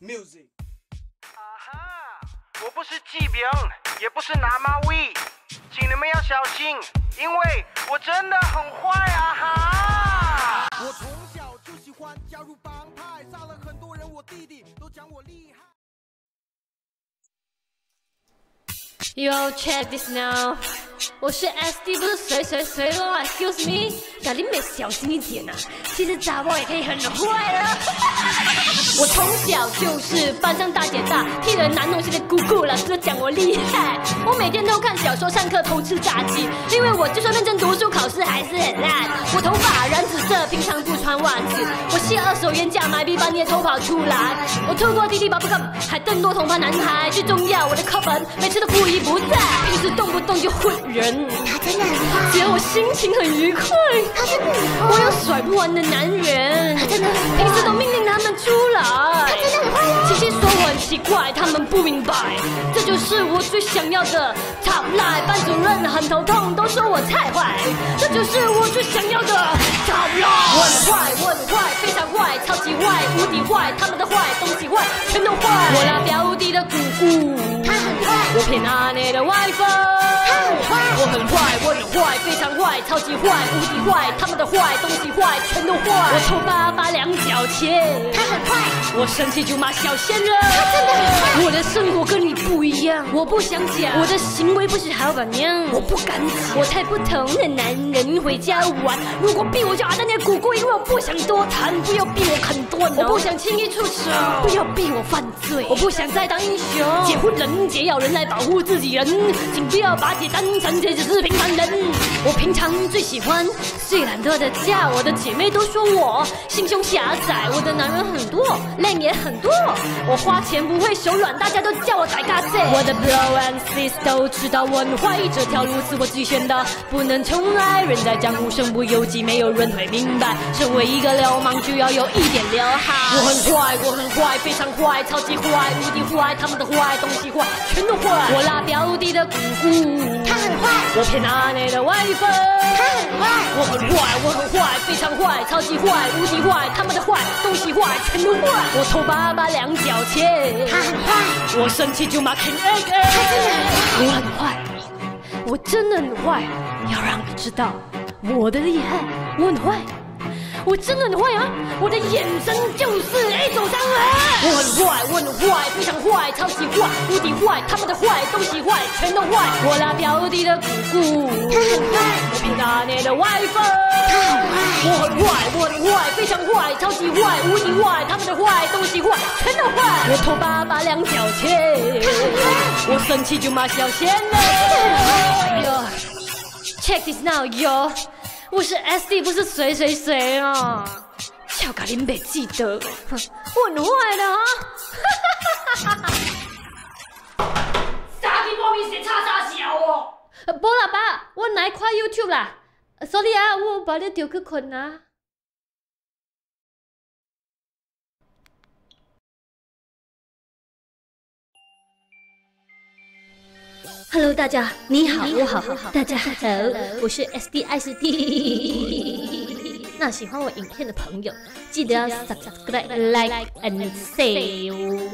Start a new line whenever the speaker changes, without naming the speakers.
music。
啊哈！我不是疾病，也不是拿马威，请你们要小心，因为我真的很坏啊哈！
我从小就喜欢加入帮派，杀了很多人，我弟弟都讲我厉害。
Yo check this now，我是 SD，不是谁谁谁咯，Excuse me，哪里没小心一点啊？其实杂包也可以很坏啊。我从小就是班上大姐大，替人拿东西的姑姑，老师都讲我厉害。我每天都看小说，上课偷吃炸鸡，因为我就算认真读书，考试还是很烂。我头发染紫色，平常不穿袜子。我吸二手烟价买币，把你的头跑出来。我透过滴滴 bubble gum，还瞪多同班男孩。最重要，我的课本每次都不一不在，平时动不动就混人。
他真的
只要我心情很愉快，
他真的
我有甩不完的男人。
他真的很坏，
平时奇怪，他们不明白，这就是我最想要的 top line。班主任很头痛，都说我太坏，这就是我最想要的 top line。我很坏，我很坏，非常坏，超级坏，无敌坏，他们的坏东西坏，全都坏。我拉表弟的姑姑，
他很坏，
我骗阿内的外公，
他很坏，
我很坏，我很坏，非常坏，超级坏，无敌坏，他们的坏东西坏，全都坏。我抽八八两角钱，
他很坏，
我生气就骂小仙人。
他真的很坏，
我的生活跟你不一样，我不想讲，我的行为不是好榜样，我不敢讲，我太不同的男人回家玩。如果逼我就阿丹的姑姑，因为我不想多谈，不要逼我啃断，我不想轻易出手，不要逼我犯罪，我不想再当英雄。结婚人也要人来保护自己人，请不要把姐当成姐只是平凡人。我平常最喜欢最懒惰的家，我的姐妹都说我心胸狭窄，我的男人很多，累也很多，我花钱不会手软，大家都叫我歹咖子。我的 bro and sis 都知道我很坏，这条路是我自己选的，不能重来。人在江湖身不由己，没有人会明白，身为一个流氓就要有一点刘海。我很坏，我很坏，非常坏，超级坏，无敌坏，他们的坏东西坏，全都坏。我拉表弟的姑姑，我骗阿内的 WiFi，
他很坏，
我很坏，我很坏，非常坏，超级坏，无敌坏，他们的坏东西坏，全都坏。我偷爸爸两角钱，
他很坏，
我生气就骂 King A
他真的很坏，
我很坏，我真的很坏，要让你知道我的厉害，我很坏。我真的很坏啊！我的眼神就是一种伤害。我很坏，我很坏，非常坏，超级坏，无敌坏，他们的坏东西坏，全都坏。我拉表弟的姑姑，
他很坏，
我骗大内的外公，
他很坏，
我很坏，我很坏，非常坏，超级坏，无敌坏，他们的坏东西坏，全都坏。我偷爸爸两角钱，我生气就骂小仙人。哟，Check this now, yo，我是 SD，不是谁谁谁啊。巧克力没记得，哼我很坏的啊！傻鸡莫名写叉叉小哦。无啦爸，我来看 YouTube 啦。sorry 啊，我把你丢去困啊。Hello，大家，你好，我好，大家好，我是 S D S D。那喜欢我影片的朋友，记得要 subscribe、like and save。